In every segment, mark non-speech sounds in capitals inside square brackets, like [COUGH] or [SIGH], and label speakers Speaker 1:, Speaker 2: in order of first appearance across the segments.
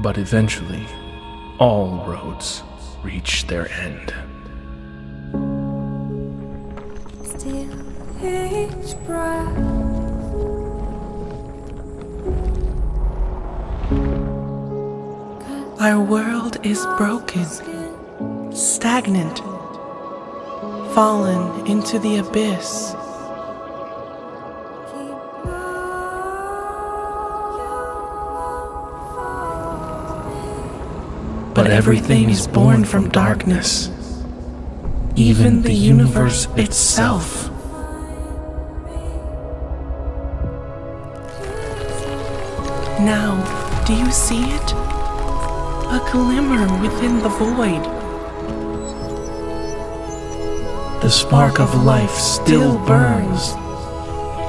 Speaker 1: But eventually, all roads reach their end.
Speaker 2: Still each breath.
Speaker 3: Our world is broken, stagnant, fallen into the abyss. Everything is born from darkness, even the universe itself. Now, do you see it? A glimmer within the void. The spark of life still burns,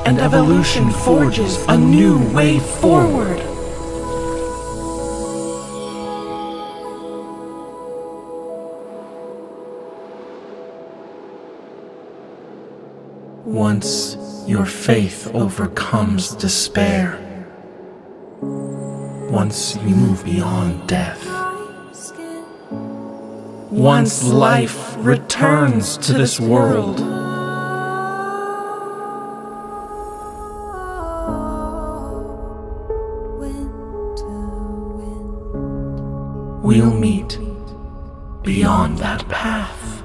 Speaker 3: and evolution forges a new way forward. Once your faith overcomes despair, once you move beyond death, once life returns to this world, we'll meet beyond that path.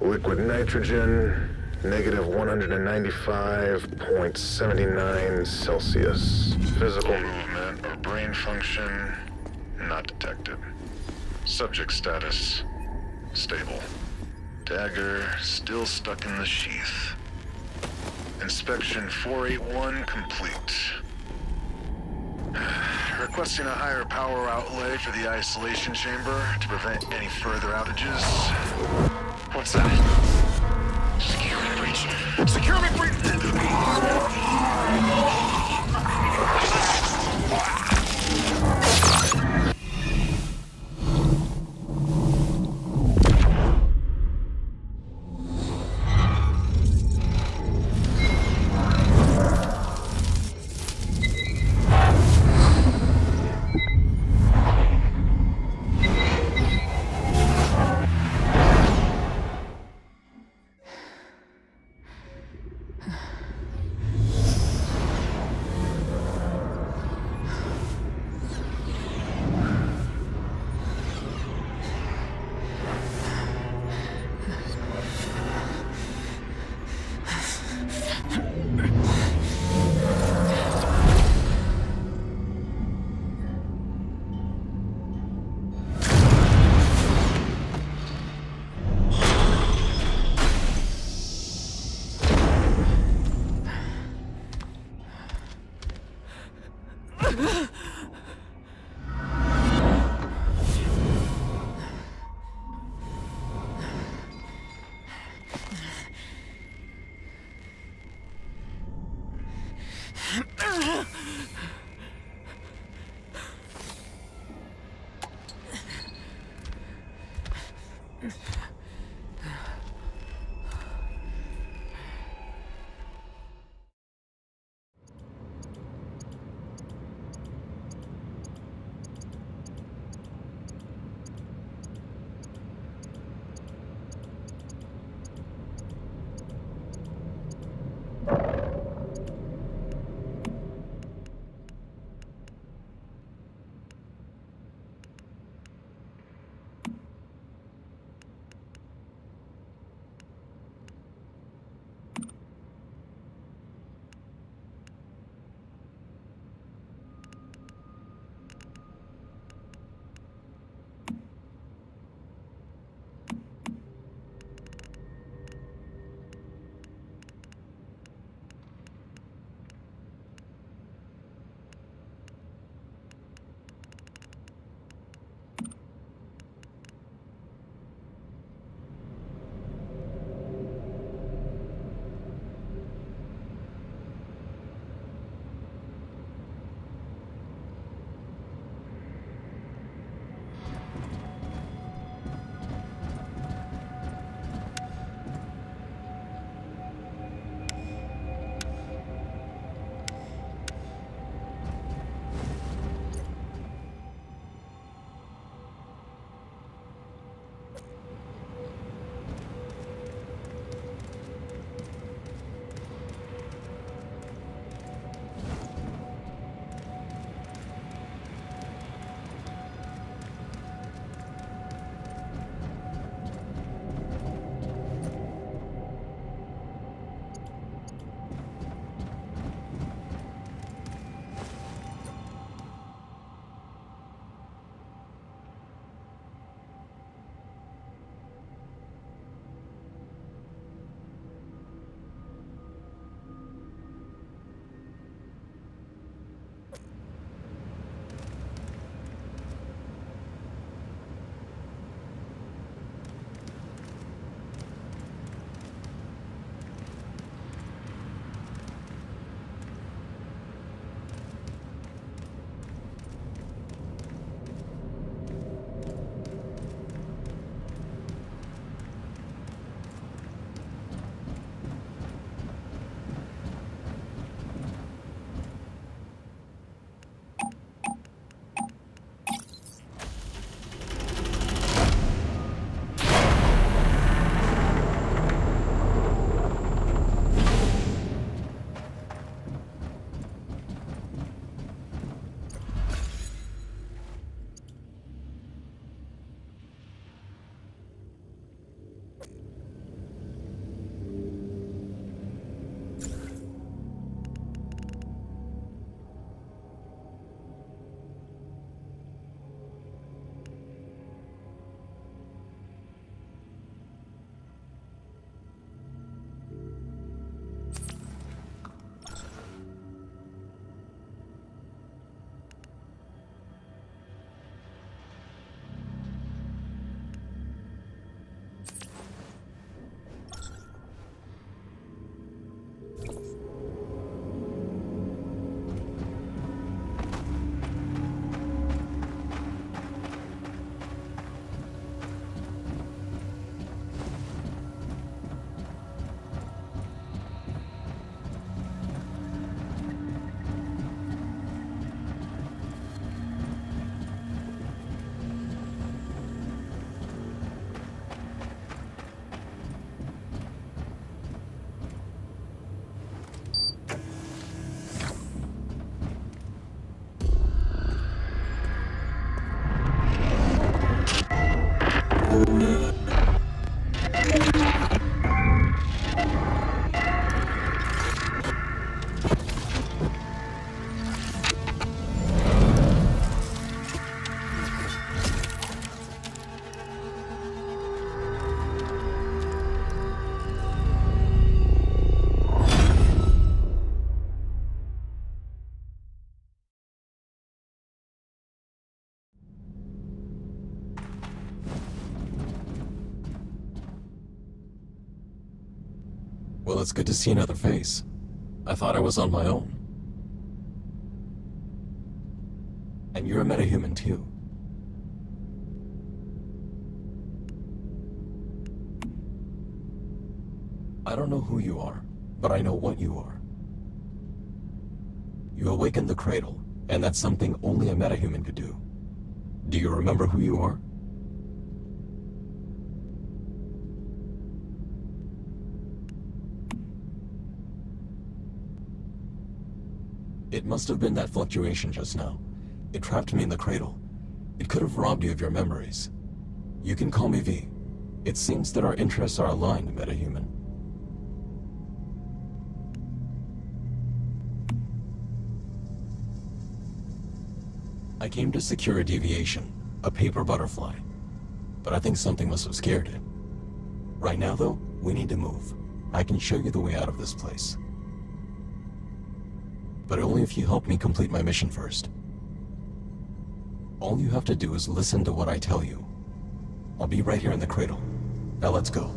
Speaker 4: Liquid nitrogen, negative 195.79 Celsius. Physical movement or brain function, not detected. Subject status, stable. Dagger still stuck in the sheath. Inspection 481 complete. [SIGHS] Requesting a higher power outlay for the isolation chamber to prevent any further outages. What's that? Security breach. Security breach!
Speaker 5: It's good to see another face. I thought I was on my own. And you're a metahuman too. I don't know who you are, but I know what you are. You awakened the cradle, and that's something only a metahuman could do. Do you remember who you are? It must have been that fluctuation just now. It trapped me in the cradle. It could have robbed you of your memories. You can call me V. It seems that our interests are aligned, metahuman. I came to secure a deviation, a paper butterfly. But I think something must have scared it. Right now, though, we need to move. I can show you the way out of this place. But only if you help me complete my mission first. All you have to do is listen to what I tell you. I'll be right here in the cradle. Now let's go.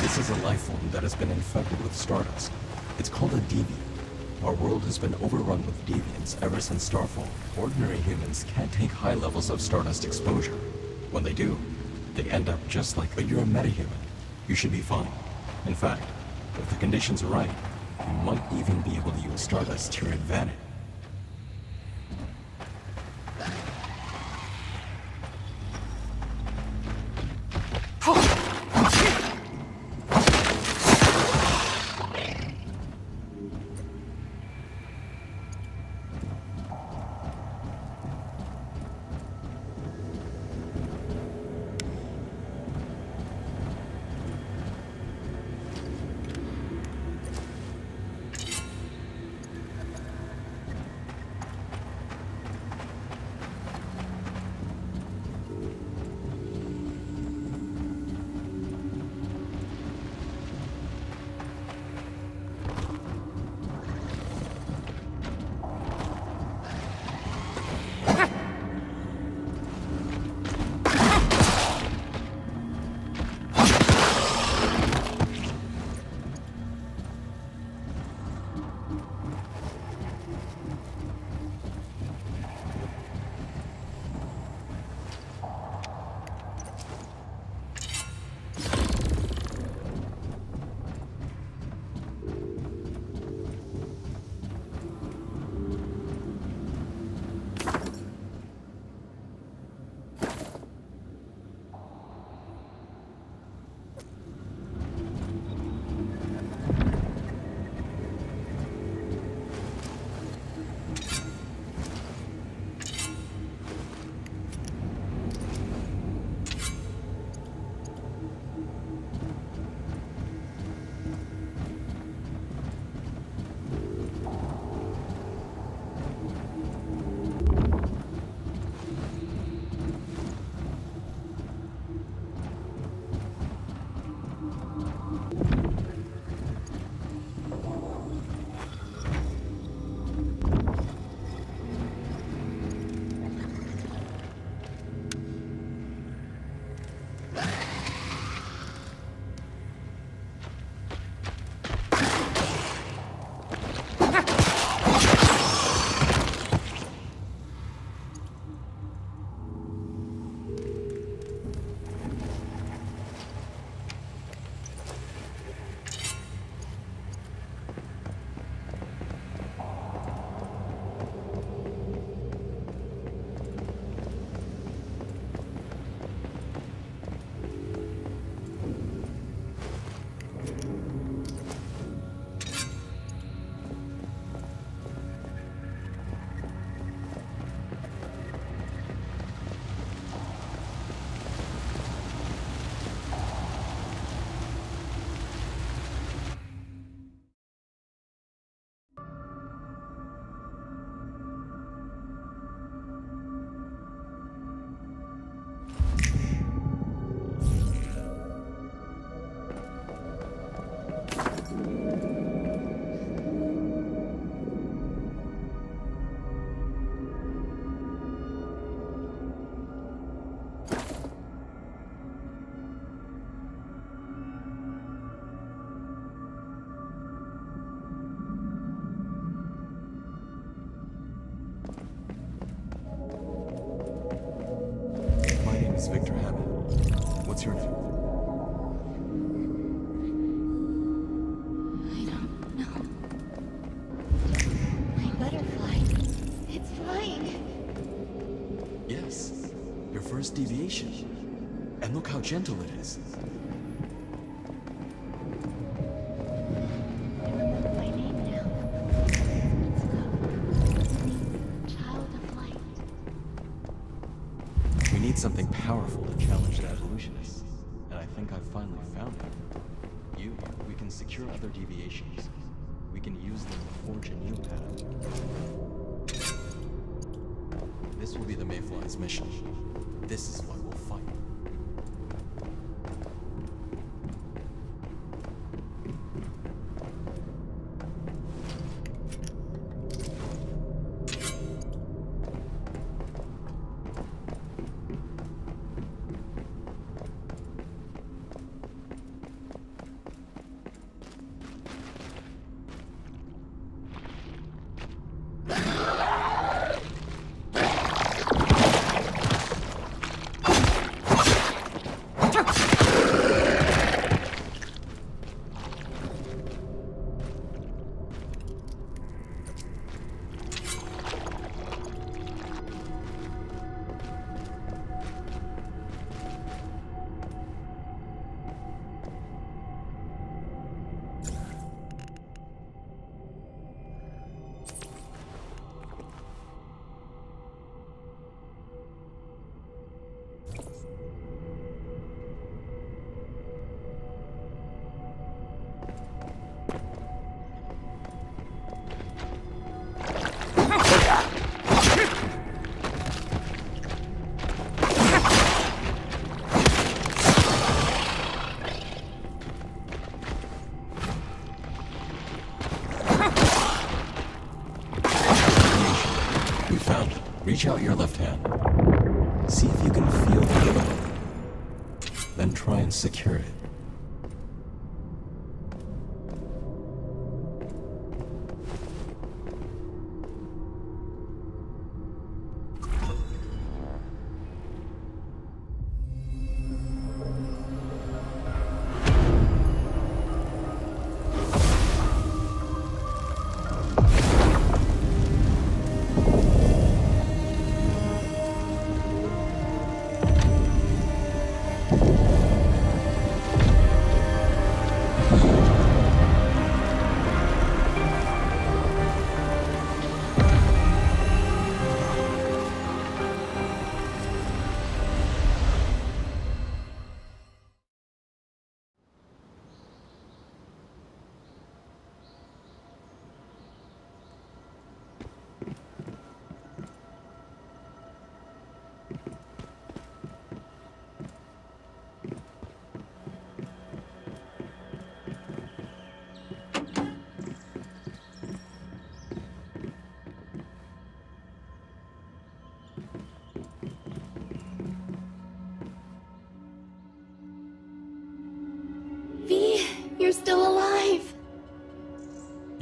Speaker 5: This is a life form that has been infected with Stardust. It's called a deviant. Our world has been overrun with deviants ever since Starfall. Ordinary humans can't take high levels of Stardust exposure. When they do, they end up just like But you're a metahuman. You should be fine. In fact, if the conditions are right, you might even be able to use Stardust to your advantage. First deviation. And look how gentle it is. We need something powerful to challenge the evolutionists. And I think I've finally found it. You, we can secure other deviations. We can use them to forge a new path. This will be the Mayfly's mission. This is why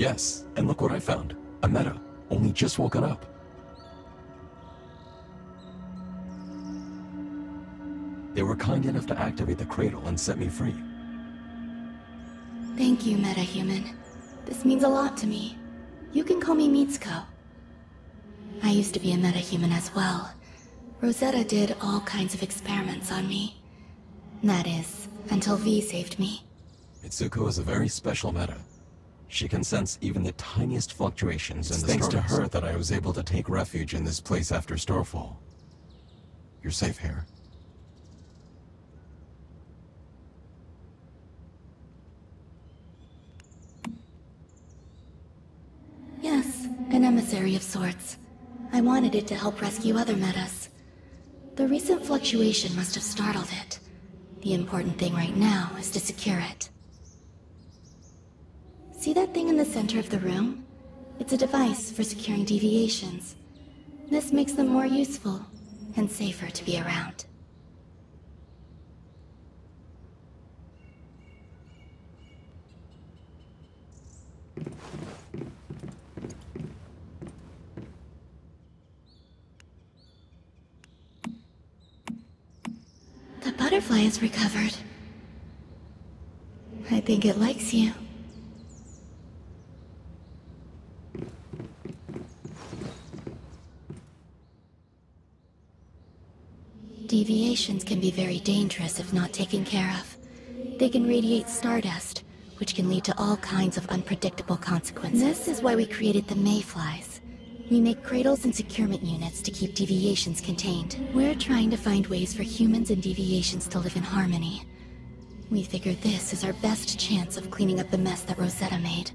Speaker 5: Yes, and look what I found. A meta. Only just woken up. They were kind enough to activate the cradle and set me free.
Speaker 6: Thank you, metahuman. This means a lot to me. You can call me Mitsuko. I used to be a metahuman as well. Rosetta did all kinds of experiments on me. That is, until V saved me.
Speaker 5: Mitsuko is a very special meta. She can sense even the tiniest fluctuations, and
Speaker 7: It's
Speaker 5: it's thanks to her that I was able to take refuge in this place after Starfall. You're safe here.
Speaker 6: Yes, an emissary of sorts. I wanted it to help rescue other metas. The recent fluctuation must have startled it. The important thing right now is to secure it. See that thing in the center of the room? It's a device for securing deviations. This makes them more useful and safer to be around. The butterfly is recovered. I think it likes you. Deviations can be very dangerous if not taken care of. They can radiate stardust, which can lead to all kinds of unpredictable consequences. This is why we created the Mayflies. We make cradles and securement units to keep deviations contained. We're trying to find ways for humans and deviations to live in harmony. We figure this is our best chance of cleaning up the mess that Rosetta made.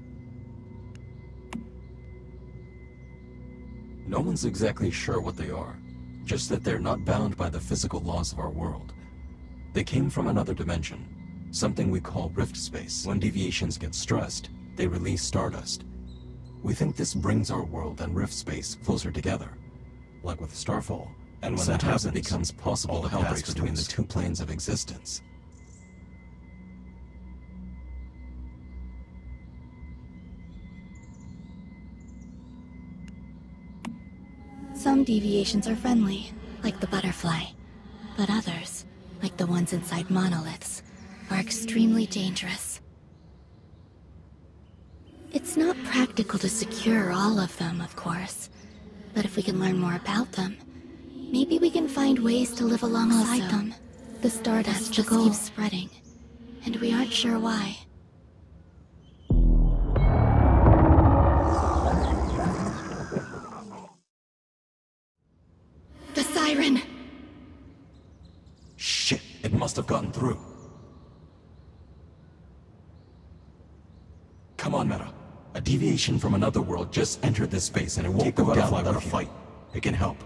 Speaker 5: No one's exactly sure what they are, just that they're not bound by the physical laws of our world. They came from another dimension, something we call rift space. When deviations get stressed, they release stardust. We think this brings our world and rift space closer together, like with Starfall. And when that happens, it becomes possible to pass between the two planes of existence.
Speaker 6: Some deviations are friendly, like the butterfly. But others, like the ones inside monoliths, are extremely dangerous. It's not practical to secure all of them, of course. But if we can learn more about them, maybe we can find ways to live alongside
Speaker 2: Also,
Speaker 6: them. The stardust
Speaker 2: the
Speaker 6: just keeps spreading, and we aren't sure why.
Speaker 5: From another world just entered this space and it won't
Speaker 7: Take
Speaker 5: go down without a fight. It can help.